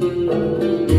Música